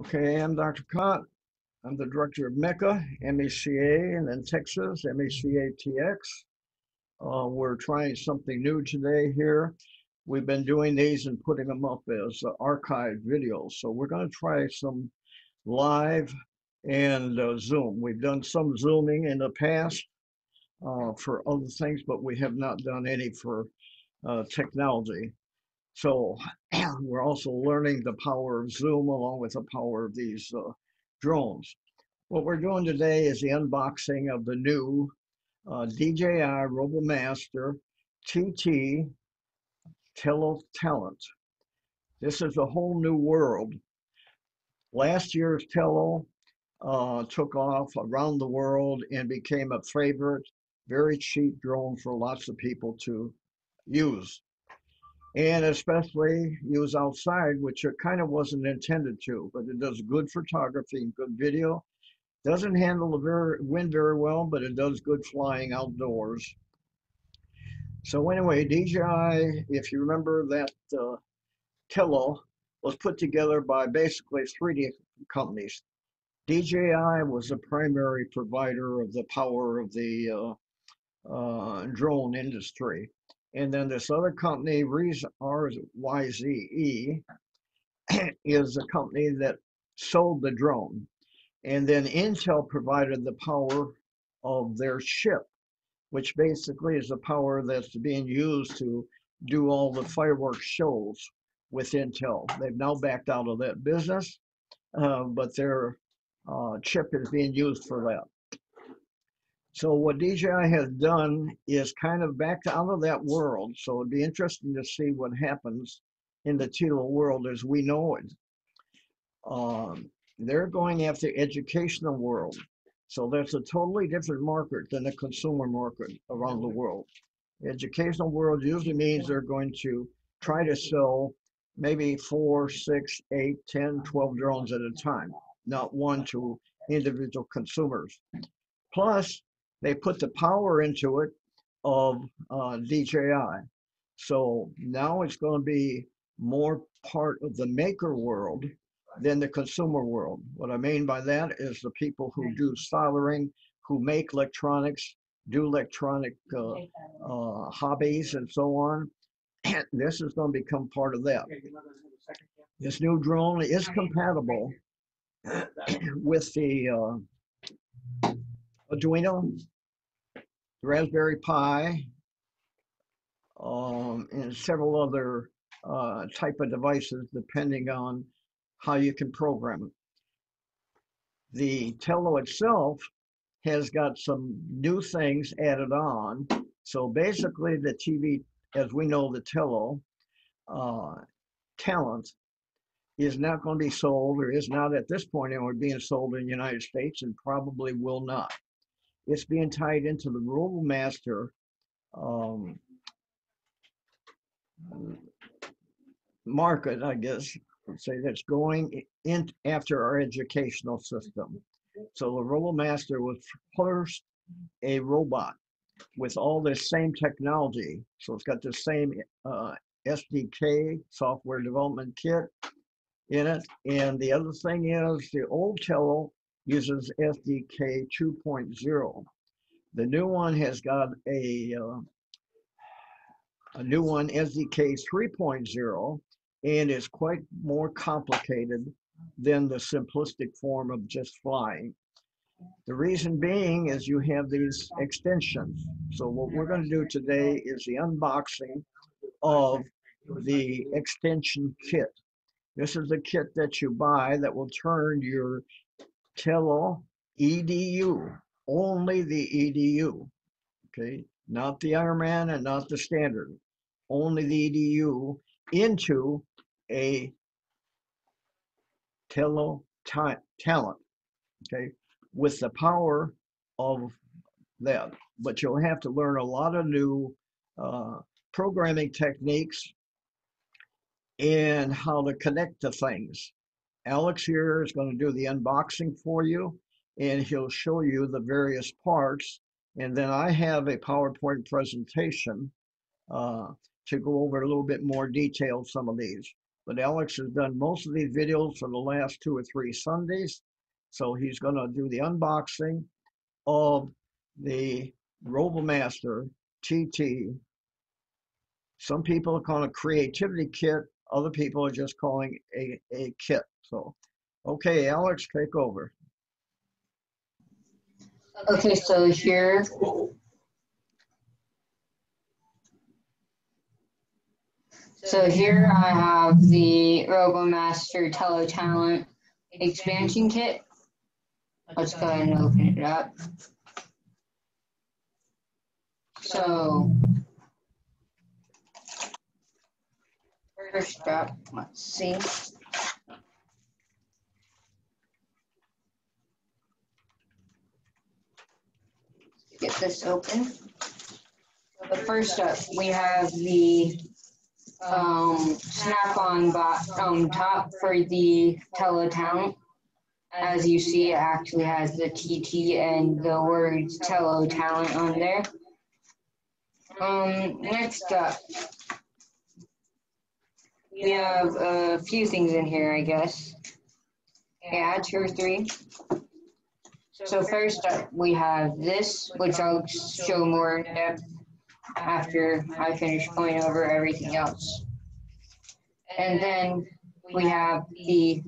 Okay, I'm Dr. Cott. I'm the director of MECA, MECA, and then Texas, MECA TX. Uh, we're trying something new today here. We've been doing these and putting them up as uh, archived videos. So we're going to try some live and uh, Zoom. We've done some Zooming in the past uh, for other things, but we have not done any for uh, technology. So we're also learning the power of Zoom along with the power of these uh, drones. What we're doing today is the unboxing of the new uh, DJI RoboMaster TT Tello Talent. This is a whole new world. Last year's Tello uh, took off around the world and became a favorite, very cheap drone for lots of people to use and especially use outside, which it kind of wasn't intended to, but it does good photography and good video. Doesn't handle the very, wind very well, but it does good flying outdoors. So anyway, DJI, if you remember that uh, was put together by basically three companies. DJI was the primary provider of the power of the uh, uh, drone industry. And then this other company, RYZE, is a company that sold the drone. And then Intel provided the power of their chip, which basically is the power that's being used to do all the fireworks shows with Intel. They've now backed out of that business, uh, but their uh, chip is being used for that. So what DJI has done is kind of backed out of that world. So it'd be interesting to see what happens in the Tello world as we know it. Um, they're going after educational world. So that's a totally different market than the consumer market around the world. The educational world usually means they're going to try to sell maybe four, six, eight, 10, 12 drones at a time, not one to individual consumers. Plus, they put the power into it of uh, DJI. So now it's going to be more part of the maker world than the consumer world. What I mean by that is the people who do soldering, who make electronics, do electronic uh, uh, hobbies and so on. this is going to become part of that. This new drone is compatible with the uh, Arduino, Raspberry Pi, um, and several other uh, type of devices depending on how you can program it. The Tello itself has got some new things added on. So basically the TT, as we know the Tello, uh, talent is not going to be sold or is not at this point anyway being sold in the United States and probably will not it's being tied into the RoboMaster um, market, I guess, say that's going in after our educational system. So the RoboMaster was first a robot with all this same technology. So it's got the same uh, SDK, software development kit, in it. And the other thing is the old Tello uses SDK 2.0. The new one has got a, uh, a new one, SDK 3.0, and is quite more complicated than the simplistic form of just flying. The reason being is you have these extensions. So what we're going to do today is the unboxing of the extension kit. This is the kit that you buy that will turn your Tello EDU, only the EDU, okay, not the Ironman and not the standard, only the EDU into a Tello talent, okay, with the power of that. But you'll have to learn a lot of new uh, programming techniques and how to connect the things. Alex here is going to do the unboxing for you and he'll show you the various parts. And then I have a PowerPoint presentation uh, to go over a little bit more detail some of these. but Alex has done most of these videos for the last two or three Sundays. So he's gonna do the unboxing of the RoboMaster TT. Some people call it creativity kit, other people are just calling a, a kit. So, okay, Alex, take over. Okay, so here. So here I have the RoboMaster Tello Talent expansion kit. Let's go ahead and open it up. So first up, let's see. Get this open. But first up, we have the um, snap-on um, top for the Tello Talent. As you see, it actually has the TT and the words Tello Talent on there. Um, next up, we have a few things in here, I guess. Yeah, two or three. So first we have this, which I'll show more in depth after I finish going over everything else. And then we have the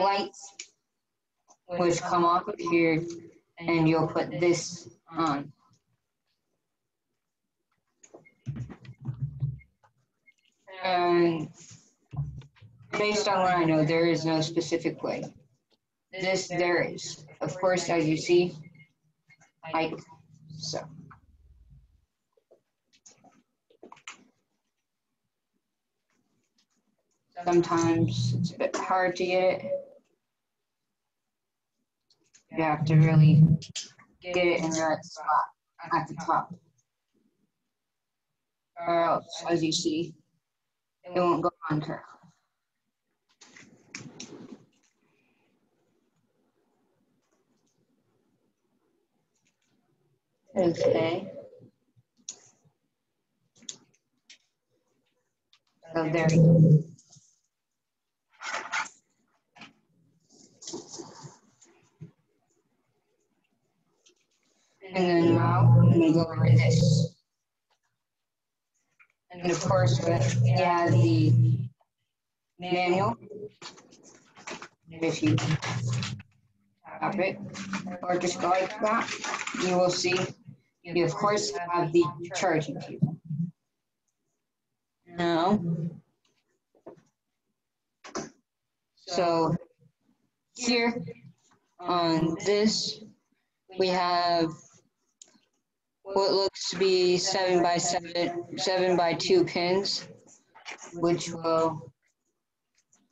lights, which come off of here, and you'll put this on. And based on what I know, there is no specific way. This there is. Of course, as you see, like so. Sometimes it's a bit hard to get it. You have to really get it in the right spot at the top. Or else, as you see, it won't go on correctly. Okay. So oh, there you go. And then now I'm gonna go over this. And of course, we have the manual. If you tap it, or just go like that, you will see you of course have the charging cable. Now, so here on this, we have what looks to be seven by seven, seven by two pins, which will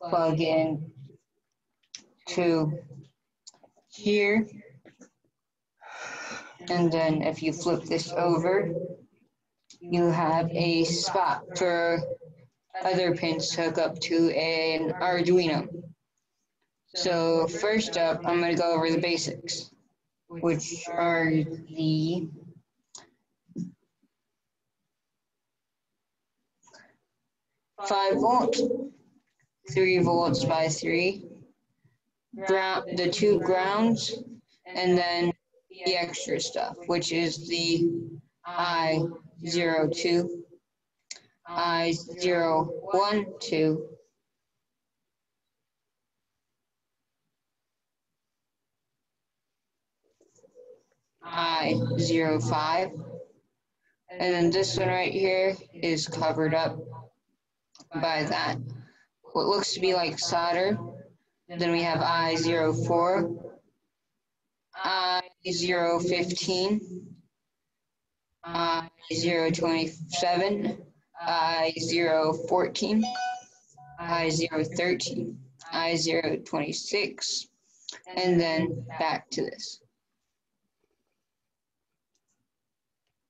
plug in to here. And then if you flip this over, you have a spot for other pins to hook up to an Arduino. So first up, I'm going to go over the basics, which are the five volt, three volts by three, ground, the two grounds, and then the extra stuff, which is the I02, I012, I05, and then this one right here is covered up by that. What looks to be like solder. Then we have I04, I015, I027, I014, I013, I026, and then back to this.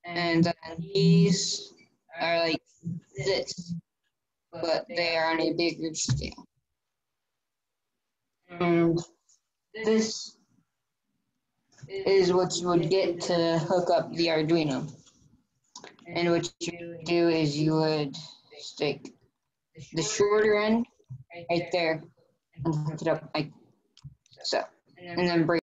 And then these are like this but they are on a bigger scale. And this is what you would get to hook up the Arduino. And what you do is you would stick the shorter end right there and lift it up like so, and then break